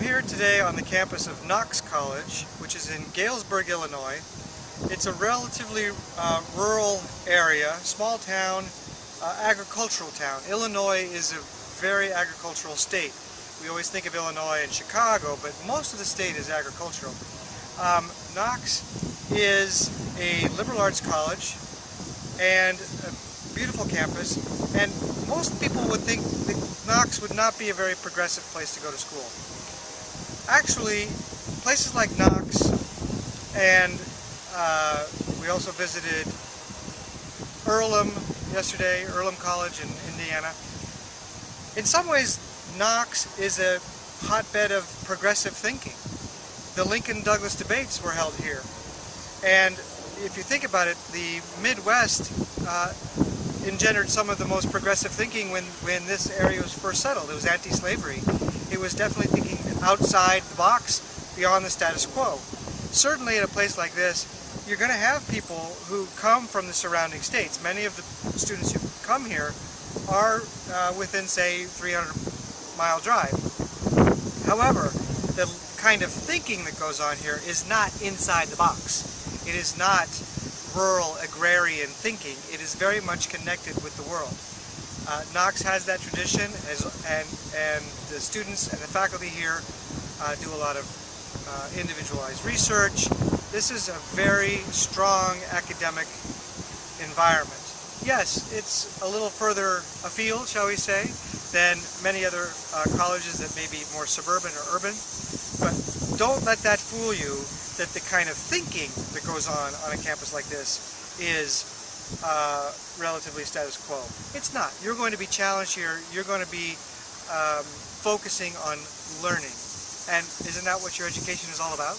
here today on the campus of Knox College, which is in Galesburg, Illinois. It's a relatively uh, rural area, small town, uh, agricultural town. Illinois is a very agricultural state. We always think of Illinois and Chicago, but most of the state is agricultural. Um, Knox is a liberal arts college and a beautiful campus, and most people would think that Knox would not be a very progressive place to go to school. Actually, places like Knox, and uh, we also visited Earlham yesterday, Earlham College in Indiana. In some ways, Knox is a hotbed of progressive thinking. The Lincoln-Douglas debates were held here. And if you think about it, the Midwest uh, engendered some of the most progressive thinking when, when this area was first settled. It was anti-slavery. It was definitely thinking outside the box, beyond the status quo. Certainly in a place like this, you're going to have people who come from the surrounding states. Many of the students who come here are uh, within, say, 300 mile drive. However, the kind of thinking that goes on here is not inside the box. It is not rural agrarian thinking. It is very much connected with the world. Uh, Knox has that tradition as, and, and the students and the faculty here uh, do a lot of uh, individualized research. This is a very strong academic environment. Yes, it's a little further afield, shall we say, than many other uh, colleges that may be more suburban or urban, but don't let that fool you that the kind of thinking that goes on on a campus like this is uh, relatively status quo. It's not. You're going to be challenged here. You're going to be um, focusing on learning. And isn't that what your education is all about?